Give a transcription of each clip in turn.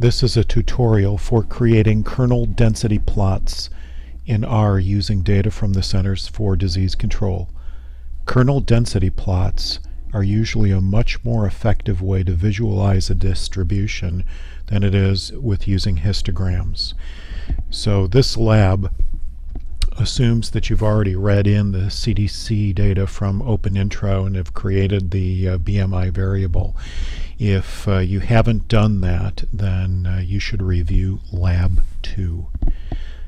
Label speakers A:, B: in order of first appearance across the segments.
A: This is a tutorial for creating kernel density plots in R using data from the Centers for Disease Control. Kernel density plots are usually a much more effective way to visualize a distribution than it is with using histograms. So this lab assumes that you've already read in the CDC data from OpenIntro and have created the uh, BMI variable. If uh, you haven't done that, then uh, you should review Lab 2.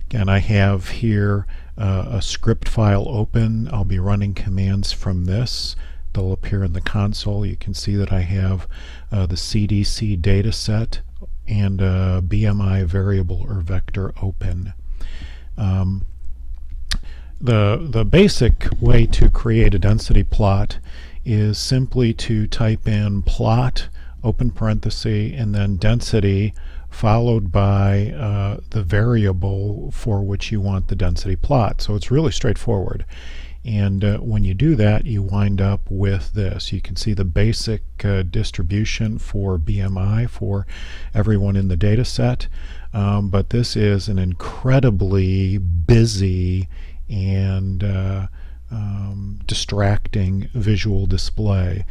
A: Again, I have here uh, a script file open. I'll be running commands from this. They'll appear in the console. You can see that I have uh, the CDC data set and a BMI variable or vector open. Um, the, the basic way to create a density plot is simply to type in plot open parenthesis, and then density followed by uh, the variable for which you want the density plot. So it's really straightforward. And uh, when you do that, you wind up with this. You can see the basic uh, distribution for BMI for everyone in the data set. Um, but this is an incredibly busy and uh, um, distracting visual display.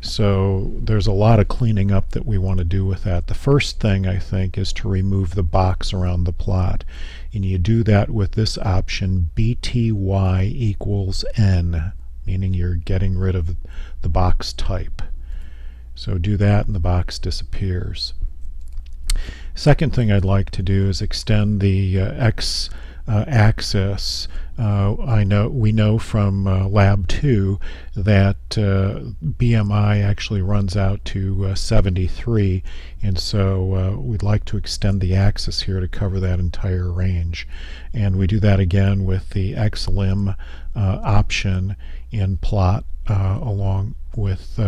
A: So there's a lot of cleaning up that we want to do with that. The first thing I think is to remove the box around the plot. And you do that with this option BTY equals N, meaning you're getting rid of the box type. So do that and the box disappears. Second thing I'd like to do is extend the uh, X uh, axis uh, I know we know from uh, Lab 2 that uh, BMI actually runs out to uh, 73 and so uh, we'd like to extend the axis here to cover that entire range. And we do that again with the XLIM uh, option in plot along with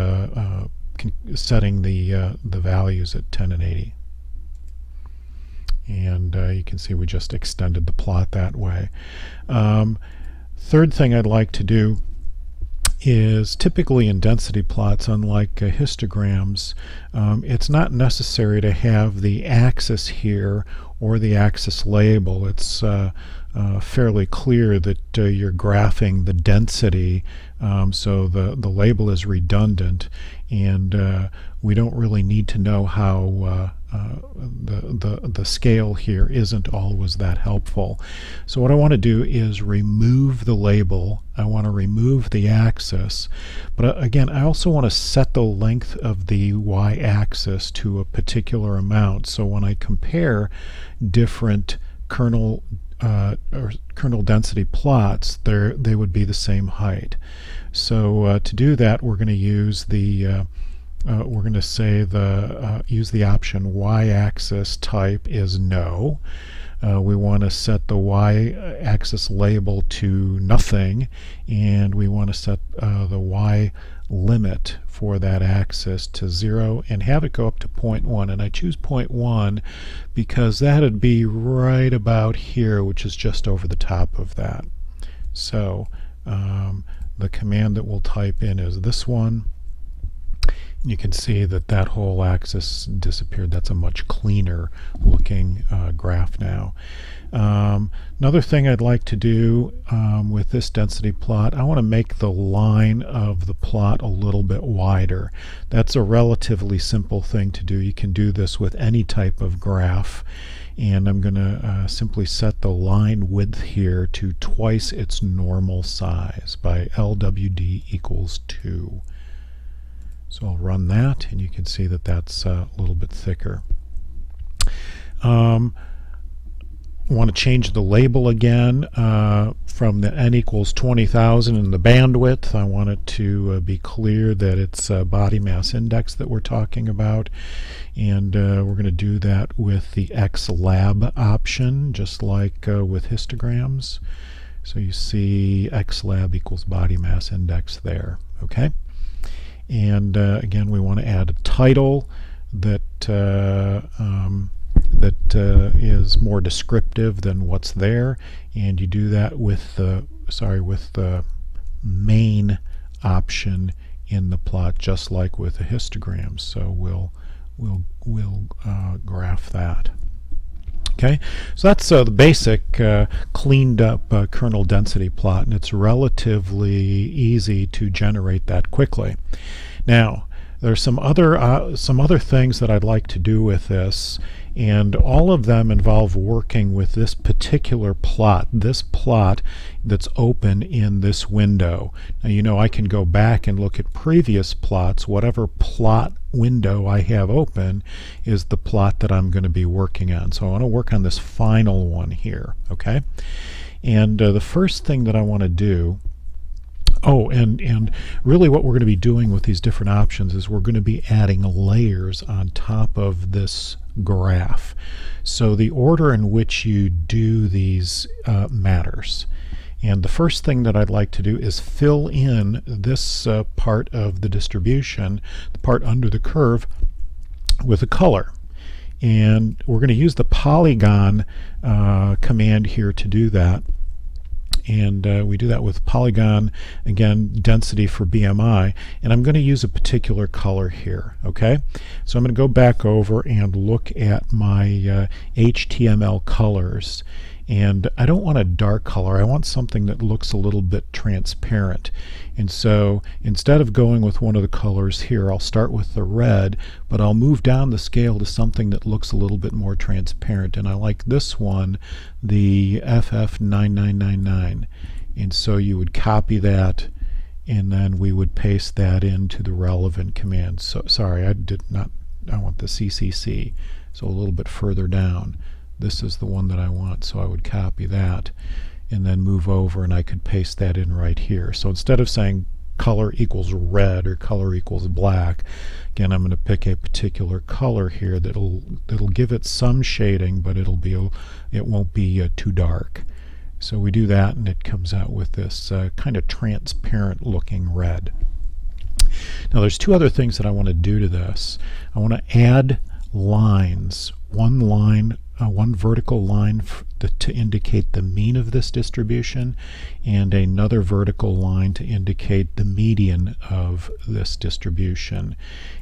A: setting the the values at 10 and 80 and uh, you can see we just extended the plot that way. Um, third thing I'd like to do is typically in density plots, unlike uh, histograms, um, it's not necessary to have the axis here or the axis label. It's uh, uh, fairly clear that uh, you're graphing the density, um, so the, the label is redundant, and uh, we don't really need to know how uh, uh, the, the, the scale here isn't always that helpful. So what I want to do is remove the label. I want to remove the axis. But uh, again, I also want to set the length of the y-axis to a particular amount. So when I compare different kernel uh, or kernel density plots, they would be the same height. So uh, to do that, we're going to use the uh, we're going to say the uh, use the option y-axis type is no. Uh, we want to set the y-axis label to nothing and we want to set uh, the y limit for that axis to 0 and have it go up to 0.1 and I choose 0.1 because that'd be right about here which is just over the top of that. So um, the command that we'll type in is this one you can see that that whole axis disappeared. That's a much cleaner looking uh, graph now. Um, another thing I'd like to do um, with this density plot, I want to make the line of the plot a little bit wider. That's a relatively simple thing to do. You can do this with any type of graph and I'm going to uh, simply set the line width here to twice its normal size by LWD equals 2. So I'll run that and you can see that that's uh, a little bit thicker. Um, want to change the label again uh, from the n equals 20,000 in the bandwidth. I want it to uh, be clear that it's body mass index that we're talking about. And uh, we're going to do that with the XLab option, just like uh, with histograms. So you see XLab equals body mass index there. Okay and uh, again we want to add a title that uh, um, that uh, is more descriptive than what's there and you do that with the sorry with the main option in the plot just like with the histograms so we'll we'll, we'll uh, graph that. Okay, so that's uh, the basic uh, cleaned up uh, kernel density plot, and it's relatively easy to generate that quickly. Now, there's some other uh, some other things that I'd like to do with this and all of them involve working with this particular plot this plot that's open in this window. Now you know I can go back and look at previous plots. Whatever plot window I have open is the plot that I'm going to be working on. So I want to work on this final one here okay? And uh, the first thing that I want to do Oh, and, and really what we're going to be doing with these different options is we're going to be adding layers on top of this graph. So the order in which you do these uh, matters. And the first thing that I'd like to do is fill in this uh, part of the distribution, the part under the curve, with a color. And we're going to use the polygon uh, command here to do that and uh, we do that with polygon. Again density for BMI and I'm going to use a particular color here okay? So I'm going to go back over and look at my uh, HTML colors and I don't want a dark color. I want something that looks a little bit transparent. And so instead of going with one of the colors here I'll start with the red but I'll move down the scale to something that looks a little bit more transparent. And I like this one the FF9999 and so you would copy that and then we would paste that into the relevant command. So sorry I did not I want the CCC so a little bit further down this is the one that I want so I would copy that and then move over and I could paste that in right here. So instead of saying color equals red or color equals black again I'm going to pick a particular color here that'll that'll give it some shading but it'll be it won't be uh, too dark. So we do that and it comes out with this uh, kind of transparent looking red. Now there's two other things that I want to do to this. I want to add lines one line uh, one vertical line to indicate the mean of this distribution and another vertical line to indicate the median of this distribution.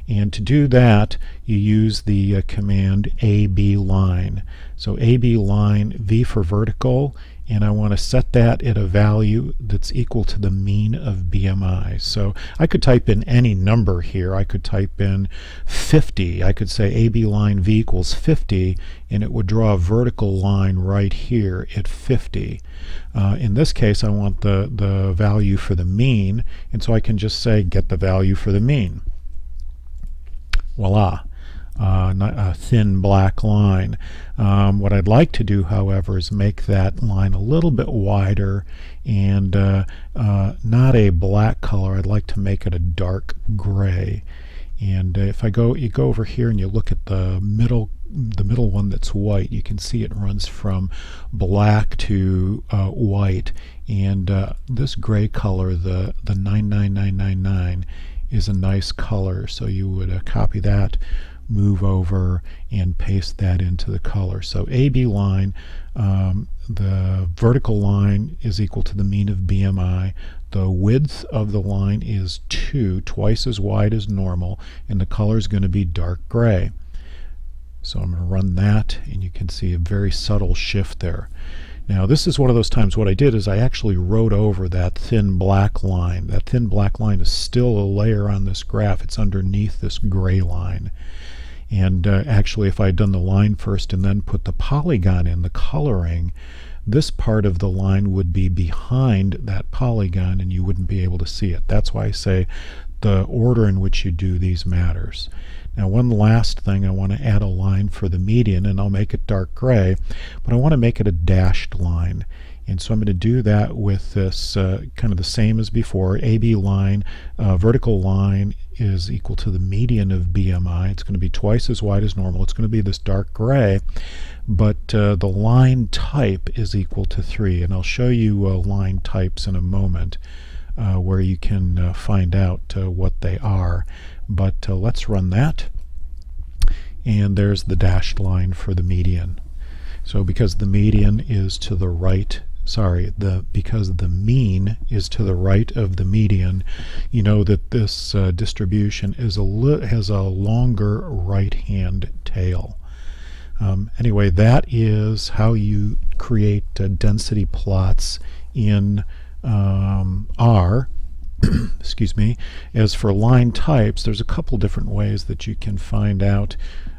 A: And to do that you use the uh, command AB line. So AB line V for vertical and I want to set that at a value that's equal to the mean of BMI. So I could type in any number here. I could type in 50. I could say AB line V equals 50 and it would draw a vertical line right here at 50. Uh, in this case I want the, the value for the mean and so I can just say get the value for the mean. Voila uh, a thin black line. Um, what I'd like to do, however, is make that line a little bit wider and uh, uh, not a black color. I'd like to make it a dark gray. And uh, if I go, you go over here and you look at the middle, the middle one that's white, you can see it runs from black to uh, white. And uh, this gray color, the the 99999, is a nice color. So you would copy that move over and paste that into the color. So AB line, um, the vertical line is equal to the mean of BMI. The width of the line is 2, twice as wide as normal, and the color is going to be dark gray. So I'm going to run that, and you can see a very subtle shift there. Now this is one of those times what I did is I actually wrote over that thin black line. That thin black line is still a layer on this graph. It's underneath this gray line. And uh, actually, if I had done the line first and then put the polygon in, the coloring, this part of the line would be behind that polygon and you wouldn't be able to see it. That's why I say the order in which you do these matters. Now one last thing, I want to add a line for the median and I'll make it dark gray, but I want to make it a dashed line. And so I'm going to do that with this uh, kind of the same as before. AB line, uh, vertical line is equal to the median of BMI. It's going to be twice as wide as normal. It's going to be this dark gray, but uh, the line type is equal to 3. And I'll show you uh, line types in a moment uh, where you can uh, find out what they are. But let's run that. And there's the dashed line for the median. So because the median is to the right sorry, the because the mean is to the right of the median, you know that this uh, distribution is a has a longer right-hand tail. Um, anyway, that is how you create uh, density plots in um, R. Excuse me. As for line types, there's a couple different ways that you can find out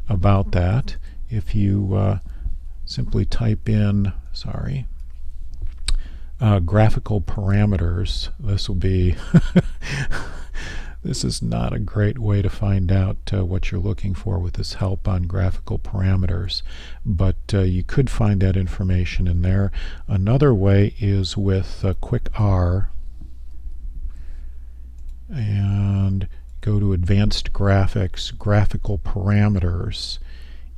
A: about that. If you uh, simply type in, sorry, uh, graphical parameters. This will be, this is not a great way to find out uh, what you're looking for with this help on graphical parameters, but uh, you could find that information in there. Another way is with Quick R and go to Advanced Graphics, Graphical Parameters,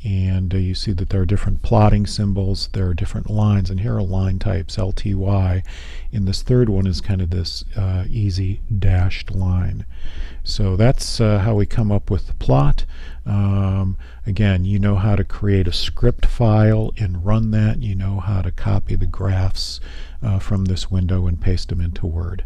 A: and uh, you see that there are different plotting symbols, there are different lines, and here are line types, LTY. And this third one is kind of this uh, easy dashed line. So that's uh, how we come up with the plot. Um, again, you know how to create a script file and run that. You know how to copy the graphs uh, from this window and paste them into Word.